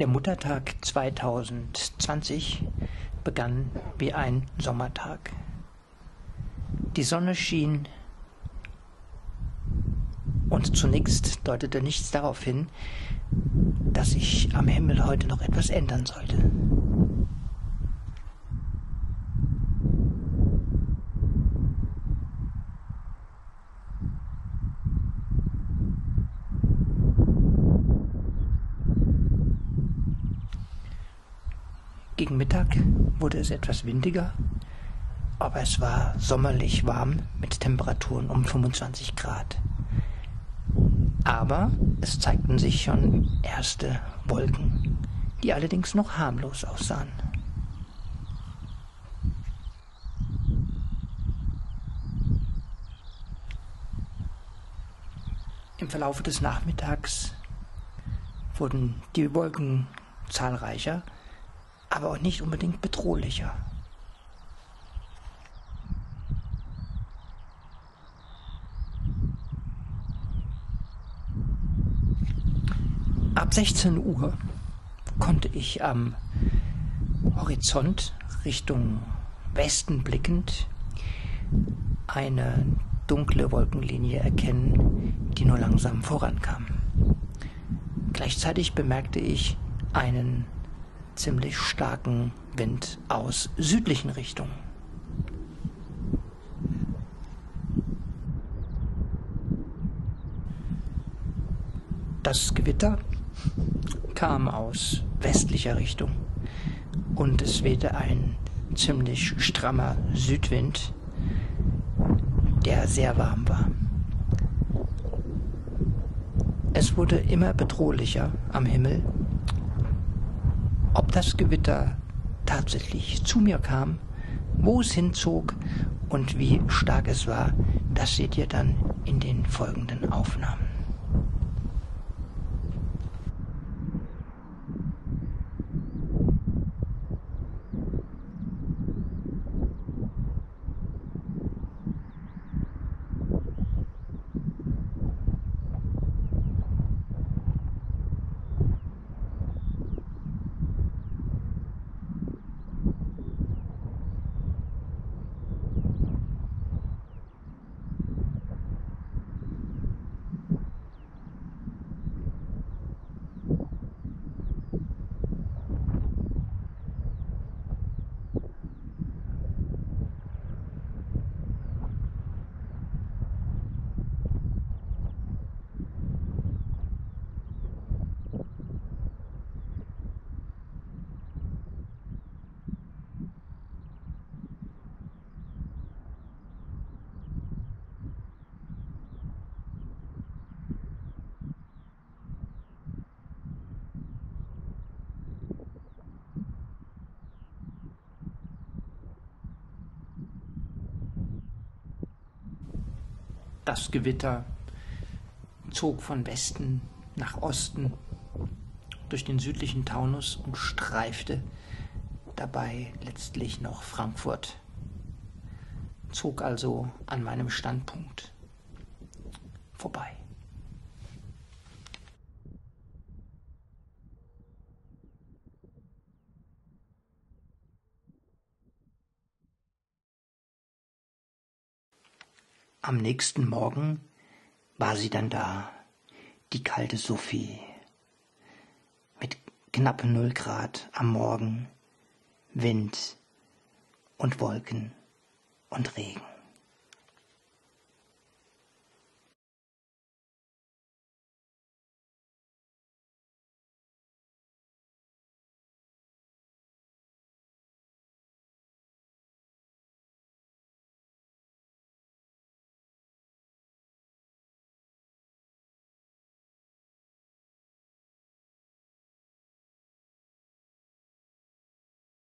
Der Muttertag 2020 begann wie ein Sommertag. Die Sonne schien und zunächst deutete nichts darauf hin, dass sich am Himmel heute noch etwas ändern sollte. Gegen Mittag wurde es etwas windiger, aber es war sommerlich warm mit Temperaturen um 25 Grad. Aber es zeigten sich schon erste Wolken, die allerdings noch harmlos aussahen. Im Verlaufe des Nachmittags wurden die Wolken zahlreicher aber auch nicht unbedingt bedrohlicher. Ab 16 Uhr konnte ich am Horizont Richtung Westen blickend eine dunkle Wolkenlinie erkennen, die nur langsam vorankam. Gleichzeitig bemerkte ich einen ziemlich starken Wind aus südlichen Richtungen. Das Gewitter kam aus westlicher Richtung und es wehte ein ziemlich strammer Südwind, der sehr warm war. Es wurde immer bedrohlicher am Himmel das Gewitter tatsächlich zu mir kam, wo es hinzog und wie stark es war, das seht ihr dann in den folgenden Aufnahmen. Das Gewitter zog von Westen nach Osten durch den südlichen Taunus und streifte dabei letztlich noch Frankfurt, zog also an meinem Standpunkt vorbei. Am nächsten Morgen war sie dann da, die kalte Sophie. Mit knapp null Grad am Morgen, Wind und Wolken und Regen.